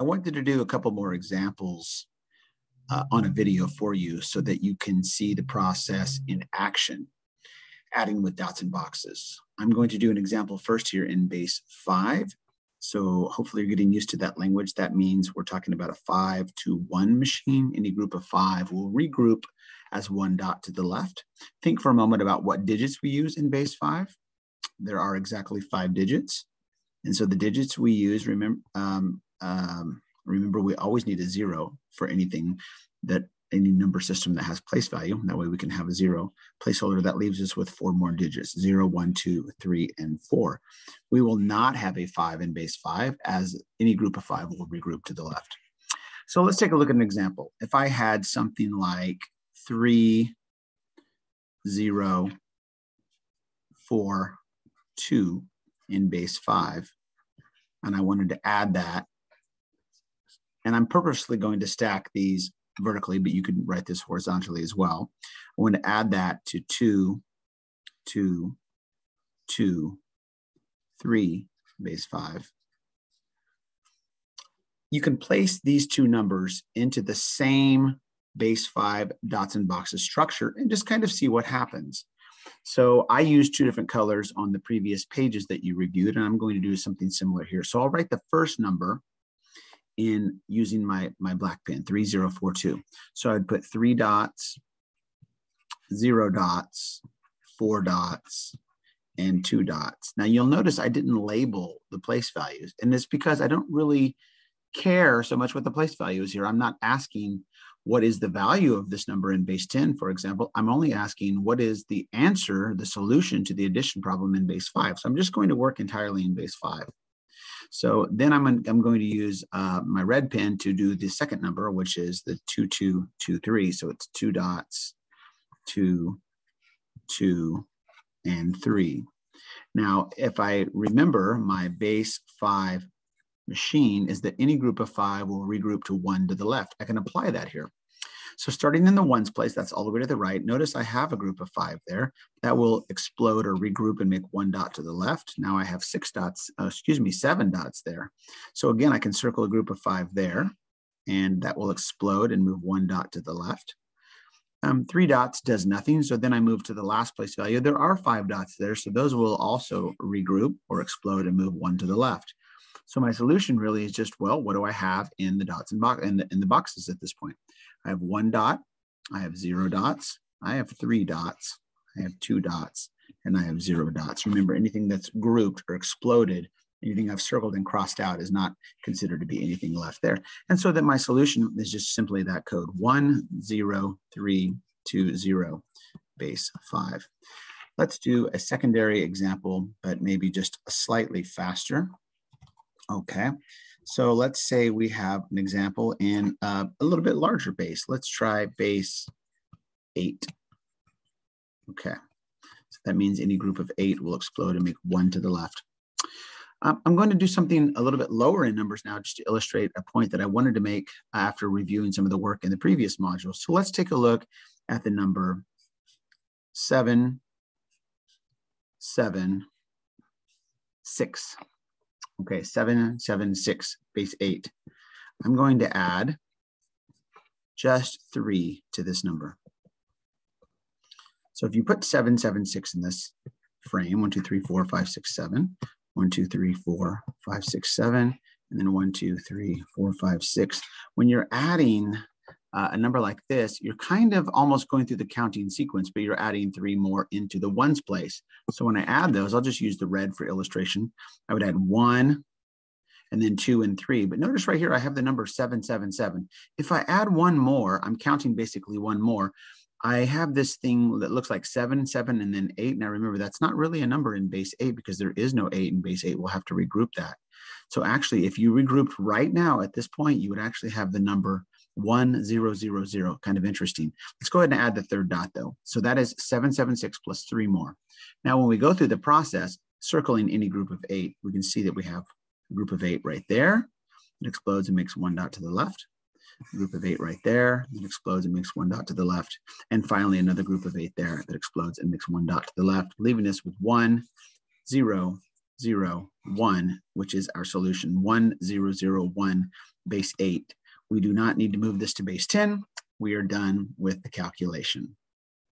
I wanted to do a couple more examples uh, on a video for you so that you can see the process in action, adding with dots and boxes. I'm going to do an example first here in base five. So hopefully you're getting used to that language. That means we're talking about a five to one machine. Any group of five will regroup as one dot to the left. Think for a moment about what digits we use in base five. There are exactly five digits. And so the digits we use, remember, um, um, remember we always need a zero for anything that any number system that has place value. That way we can have a zero placeholder that leaves us with four more digits, zero, one, two, three, and four. We will not have a five in base five as any group of five will regroup to the left. So let's take a look at an example. If I had something like three, zero, four, two in base five, and I wanted to add that, and I'm purposely going to stack these vertically, but you could write this horizontally as well. I want to add that to two, two, two, three, base five. You can place these two numbers into the same base five dots and boxes structure and just kind of see what happens. So I used two different colors on the previous pages that you reviewed, and I'm going to do something similar here. So I'll write the first number in using my, my black pen, 3042. So I'd put three dots, zero dots, four dots, and two dots. Now you'll notice I didn't label the place values, and it's because I don't really care so much what the place value is here. I'm not asking what is the value of this number in base 10, for example. I'm only asking what is the answer, the solution to the addition problem in base five. So I'm just going to work entirely in base five. So then I'm, I'm going to use uh, my red pen to do the second number, which is the 2223. So it's two dots, two, two, and three. Now, if I remember my base five machine is that any group of five will regroup to one to the left. I can apply that here. So starting in the ones place, that's all the way to the right. Notice I have a group of five there. That will explode or regroup and make one dot to the left. Now I have six dots, uh, excuse me, seven dots there. So again, I can circle a group of five there and that will explode and move one dot to the left. Um, three dots does nothing. So then I move to the last place value. There are five dots there. So those will also regroup or explode and move one to the left. So my solution really is just, well, what do I have in the dots and box in the, in the boxes at this point? I have one dot, I have zero dots, I have three dots, I have two dots, and I have zero dots. Remember, anything that's grouped or exploded, anything I've circled and crossed out is not considered to be anything left there. And so that my solution is just simply that code, one, zero, three, two, zero, base five. Let's do a secondary example, but maybe just a slightly faster. Okay, so let's say we have an example in uh, a little bit larger base. Let's try base eight. Okay, so that means any group of eight will explode and make one to the left. Um, I'm going to do something a little bit lower in numbers now just to illustrate a point that I wanted to make after reviewing some of the work in the previous modules. So let's take a look at the number seven, seven, six. Okay, seven, seven, six, base eight. I'm going to add just three to this number. So if you put seven, seven, six in this frame, one, two, three, four, five, six, seven, one, two, three, four, five, six, seven, and then one, two, three, four, five, six. When you're adding uh, a number like this, you're kind of almost going through the counting sequence, but you're adding three more into the ones place. So when I add those, I'll just use the red for illustration. I would add one and then two and three. But notice right here, I have the number 777. If I add one more, I'm counting basically one more. I have this thing that looks like seven, seven, and then eight. Now remember, that's not really a number in base eight because there is no eight in base eight. We'll have to regroup that. So actually, if you regrouped right now at this point, you would actually have the number one zero zero zero. Kind of interesting. Let's go ahead and add the third dot though. So that is seven seven six plus three more. Now, when we go through the process, circling any group of eight, we can see that we have a group of eight right there. It explodes and makes one dot to the left. A group of eight right there. It explodes and makes one dot to the left. And finally, another group of eight there that explodes and makes one dot to the left, leaving us with one, zero, zero, one, which is our solution, 1001 base 8. We do not need to move this to base 10. We are done with the calculation.